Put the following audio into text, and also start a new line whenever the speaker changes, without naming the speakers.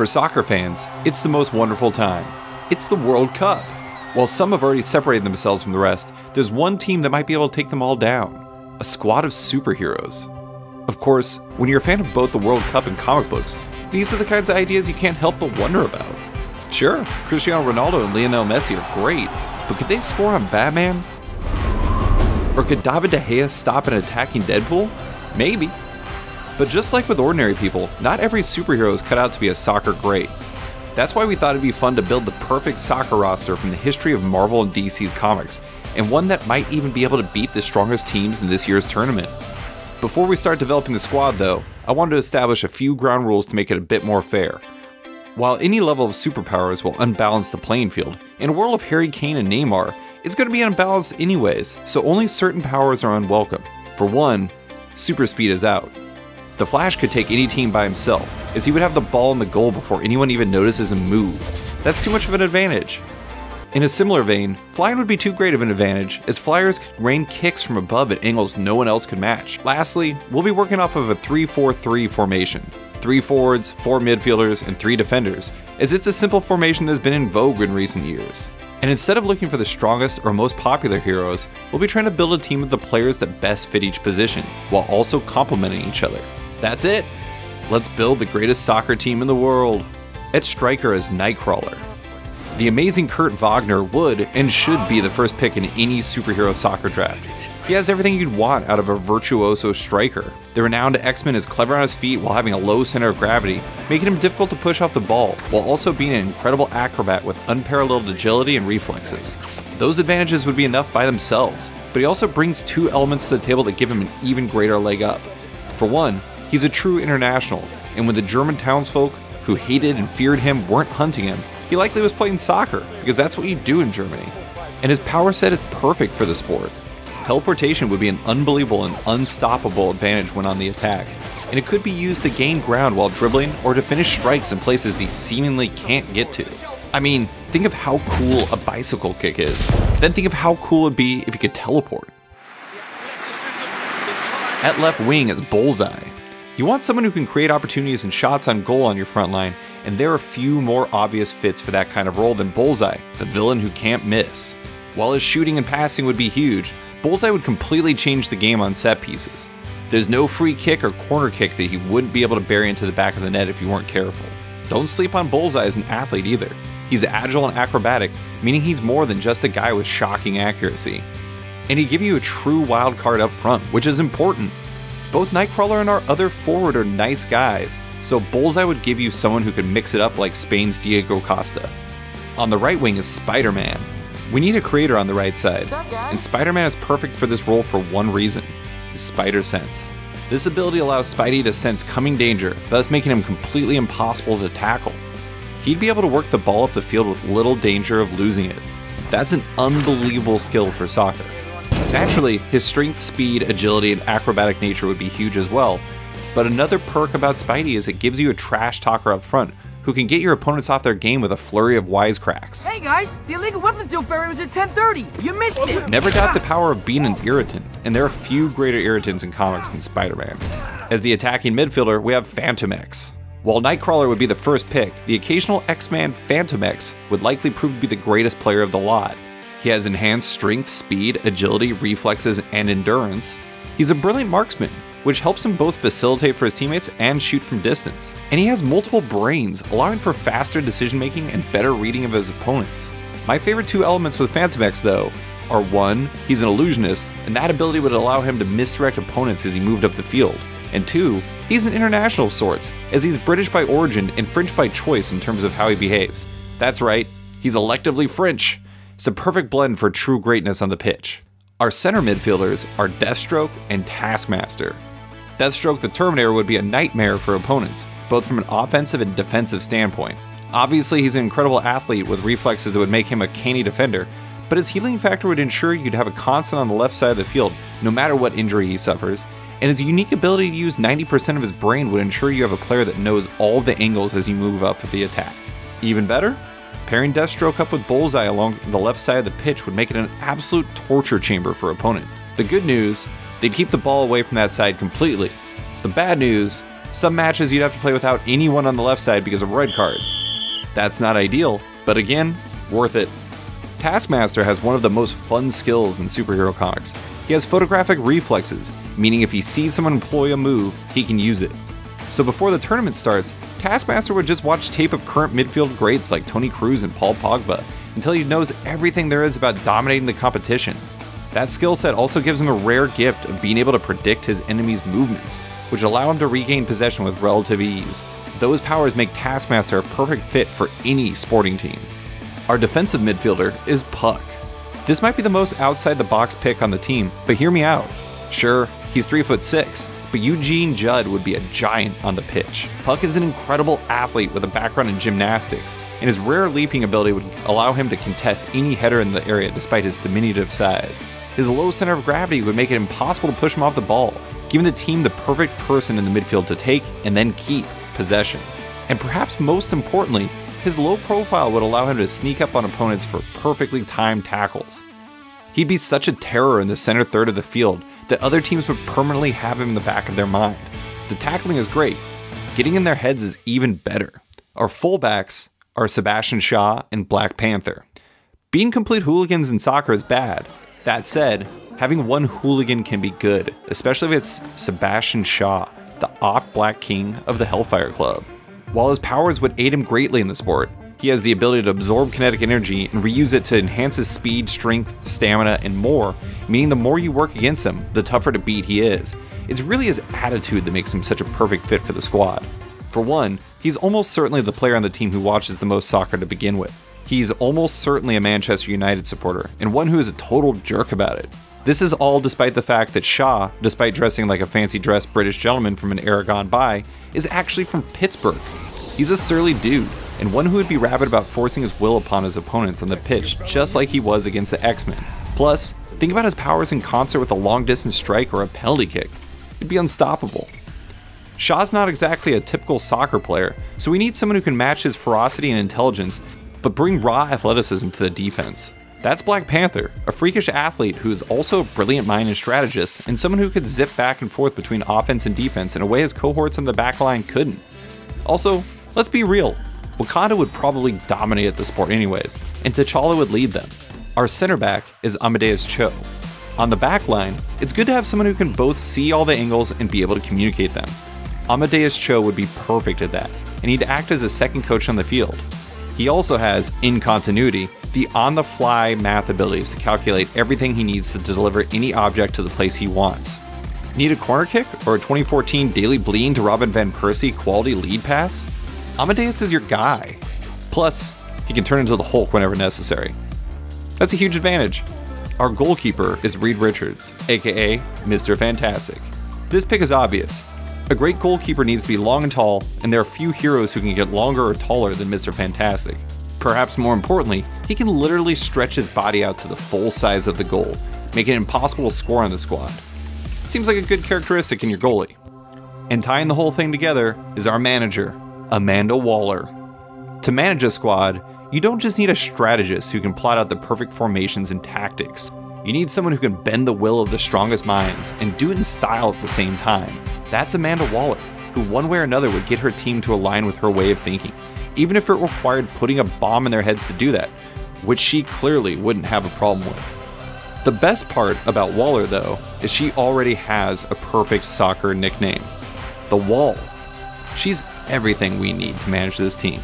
For soccer fans, it's the most wonderful time. It's the World Cup. While some have already separated themselves from the rest, there's one team that might be able to take them all down a squad of superheroes. Of course, when you're a fan of both the World Cup and comic books, these are the kinds of ideas you can't help but wonder about. Sure, Cristiano Ronaldo and Lionel Messi are great, but could they score on Batman? Or could David De Gea stop an attacking Deadpool? Maybe. But just like with ordinary people, not every superhero is cut out to be a soccer great. That's why we thought it'd be fun to build the perfect soccer roster from the history of Marvel and DC's comics, and one that might even be able to beat the strongest teams in this year's tournament. Before we start developing the squad, though, I wanted to establish a few ground rules to make it a bit more fair. While any level of superpowers will unbalance the playing field, in a world of Harry Kane and Neymar, it's going to be unbalanced anyways, so only certain powers are unwelcome. For one, super speed is out. The Flash could take any team by himself, as he would have the ball in the goal before anyone even notices him move. That's too much of an advantage. In a similar vein, flying would be too great of an advantage, as flyers could rain kicks from above at angles no one else could match. Lastly, we'll be working off of a 3 4 3 formation. Three forwards, four midfielders, and three defenders, as it's a simple formation that has been in vogue in recent years. And instead of looking for the strongest or most popular heroes, we'll be trying to build a team of the players that best fit each position, while also complementing each other. That's it! Let's build the greatest soccer team in the world. At striker as Nightcrawler, the amazing Kurt Wagner would and should be the first pick in any superhero soccer draft. He has everything you'd want out of a virtuoso striker. The renowned X-Men is clever on his feet while having a low center of gravity, making him difficult to push off the ball, while also being an incredible acrobat with unparalleled agility and reflexes. Those advantages would be enough by themselves, but he also brings two elements to the table that give him an even greater leg up. For one, he's a true international, and when the German townsfolk who hated and feared him weren't hunting him, he likely was playing soccer, because that's what you do in Germany. And his power set is perfect for the sport. Teleportation would be an unbelievable and unstoppable advantage when on the attack, and it could be used to gain ground while dribbling or to finish strikes in places he seemingly can't get to. I mean, think of how cool a bicycle kick is. Then think of how cool it'd be if he could teleport. At left wing is Bullseye, you want someone who can create opportunities and shots on goal on your front line, and there are few more obvious fits for that kind of role than Bullseye, the villain who can't miss. While his shooting and passing would be huge, Bullseye would completely change the game on set pieces. There's no free kick or corner kick that he wouldn't be able to bury into the back of the net if you weren't careful. Don't sleep on Bullseye as an athlete either. He's agile and acrobatic, meaning he's more than just a guy with shocking accuracy. And he'd give you a true wild card up front, which is important both Nightcrawler and our other forward are nice guys, so Bullseye would give you someone who could mix it up like Spain's Diego Costa. On the right wing is Spider Man. We need a creator on the right side, and Spider Man is perfect for this role for one reason his spider sense. This ability allows Spidey to sense coming danger, thus making him completely impossible to tackle. He'd be able to work the ball up the field with little danger of losing it. That's an unbelievable skill for soccer. Naturally, his strength, speed, agility, and acrobatic nature would be huge as well, but another perk about Spidey is it gives you a trash talker up front who can get your opponents off their game with a flurry of wisecracks.
Hey guys, the illegal weapons deal ferry was at 10:30. You missed it.
Never doubt the power of being an irritant, and there are few greater irritants in comics than Spider-Man. As the attacking midfielder, we have Fantomex. While Nightcrawler would be the first pick, the occasional X-Man Fantomex would likely prove to be the greatest player of the lot. He has enhanced strength, speed, agility, reflexes, and endurance. He's a brilliant marksman, which helps him both facilitate for his teammates and shoot from distance. And he has multiple brains, allowing for faster decision making and better reading of his opponents. My favorite two elements with Fantomex, though, are one, he's an illusionist, and that ability would allow him to misdirect opponents as he moved up the field. And two, he's an international of sorts, as he's British by origin and French by choice in terms of how he behaves. That's right, he's electively French. It's a perfect blend for true greatness on the pitch. Our center midfielders are Deathstroke and Taskmaster. Deathstroke the Terminator would be a nightmare for opponents, both from an offensive and defensive standpoint. Obviously, he's an incredible athlete with reflexes that would make him a canny defender, but his healing factor would ensure you'd have a constant on the left side of the field no matter what injury he suffers, and his unique ability to use 90% of his brain would ensure you have a player that knows all the angles as you move up for the attack. Even better, Pairing Deathstroke up with Bullseye along the left side of the pitch would make it an absolute torture chamber for opponents. The good news, they'd keep the ball away from that side completely. The bad news, Some matches you'd have to play without anyone on the left side because of red cards. That's not ideal, but again, worth it. Taskmaster has one of the most fun skills in superhero comics. He has photographic reflexes, meaning if he sees someone employ a move, he can use it. So before the tournament starts, Taskmaster would just watch tape of current midfield greats like Toni Kroos and Paul Pogba until he knows everything there is about dominating the competition. That skill set also gives him a rare gift of being able to predict his enemy's movements, which allow him to regain possession with relative ease. Those powers make Taskmaster a perfect fit for any sporting team. Our defensive midfielder is Puck. This might be the most outside the box pick on the team, but hear me out. Sure, he's 3 foot 6, but Eugene Judd would be a giant on the pitch. Puck is an incredible athlete with a background in gymnastics, and his rare leaping ability would allow him to contest any header in the area despite his diminutive size. His low center of gravity would make it impossible to push him off the ball, giving the team the perfect person in the midfield to take and then keep possession. And perhaps most importantly, his low profile would allow him to sneak up on opponents for perfectly timed tackles. He'd be such a terror in the center third of the field that other teams would permanently have him in the back of their mind. The tackling is great, getting in their heads is even better. Our fullbacks are Sebastian Shaw and Black Panther. Being complete hooligans in soccer is bad. That said, having one hooligan can be good, especially if it's Sebastian Shaw, the off black king of the Hellfire Club. While his powers would aid him greatly in the sport, he has the ability to absorb kinetic energy and reuse it to enhance his speed, strength, stamina, and more, meaning the more you work against him, the tougher to beat he is. It's really his attitude that makes him such a perfect fit for the squad. For one, he's almost certainly the player on the team who watches the most soccer to begin with. He's almost certainly a Manchester United supporter, and one who is a total jerk about it. This is all despite the fact that Shaw, despite dressing like a fancy dressed British gentleman from an era gone by, is actually from Pittsburgh. He's a surly dude, and one who would be rabid about forcing his will upon his opponents on the pitch, just like he was against the X Men. Plus, think about his powers in concert with a long distance strike or a penalty kick. He'd be unstoppable. Shaw's not exactly a typical soccer player, so we need someone who can match his ferocity and intelligence, but bring raw athleticism to the defense. That's Black Panther, a freakish athlete who is also a brilliant mind and strategist, and someone who could zip back and forth between offense and defense in a way his cohorts on the backline couldn't. Also, let's be real, Wakanda would probably dominate the sport anyways, and T'Challa would lead them. Our center back is Amadeus Cho. On the back line, it's good to have someone who can both see all the angles and be able to communicate them. Amadeus Cho would be perfect at that, and he'd act as a second coach on the field. He also has, in continuity, the on the fly math abilities to calculate everything he needs to deliver any object to the place he wants. Need a corner kick or a 2014 Daley Blind to Robin Van Persie quality lead pass? Amadeus is your guy. Plus, he can turn into the Hulk whenever necessary. That's a huge advantage. Our goalkeeper is Reed Richards, aka Mr. Fantastic. This pick is obvious. A great goalkeeper needs to be long and tall, and there are few heroes who can get longer or taller than Mr. Fantastic. Perhaps more importantly, he can literally stretch his body out to the full size of the goal, making it impossible to score on the squad. Seems like a good characteristic in your goalie. And tying the whole thing together is our manager, Amanda Waller. To manage a squad, you don't just need a strategist who can plot out the perfect formations and tactics. You need someone who can bend the will of the strongest minds and do it in style at the same time. That's Amanda Waller, who one way or another would get her team to align with her way of thinking, even if it required putting a bomb in their heads to do that, which she clearly wouldn't have a problem with. The best part about Waller, though, is she already has a perfect soccer nickname the Wall. She's everything we need to manage this team.